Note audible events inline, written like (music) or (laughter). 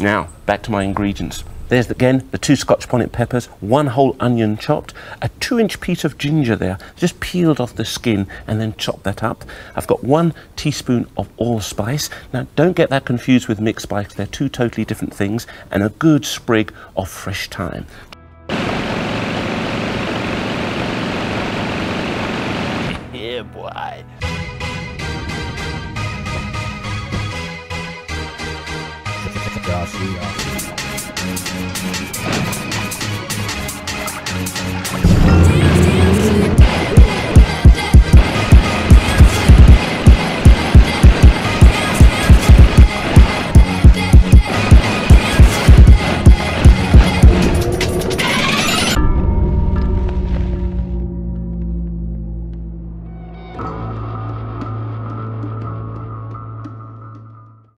Now, back to my ingredients. There's again the two scotch bonnet peppers, one whole onion chopped, a two inch piece of ginger there, just peeled off the skin and then chopped that up. I've got one teaspoon of allspice. Now don't get that confused with mixed spice, they're two totally different things, and a good sprig of fresh thyme. (laughs) Yeah, boy. Josh.